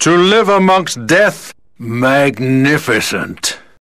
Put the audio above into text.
To live amongst death, magnificent.